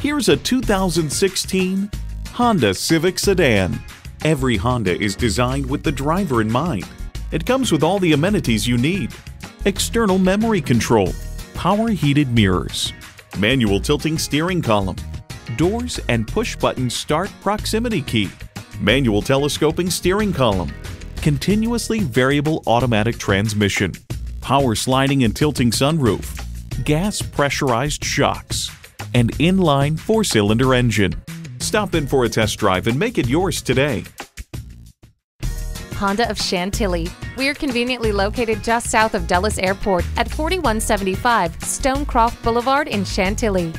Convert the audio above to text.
Here's a 2016 Honda Civic Sedan. Every Honda is designed with the driver in mind. It comes with all the amenities you need. External memory control, power heated mirrors, manual tilting steering column, doors and push button start proximity key, manual telescoping steering column, continuously variable automatic transmission, power sliding and tilting sunroof, gas pressurized shocks, and inline four cylinder engine. Stop in for a test drive and make it yours today. Honda of Chantilly. We're conveniently located just south of Dulles Airport at 4175 Stonecroft Boulevard in Chantilly.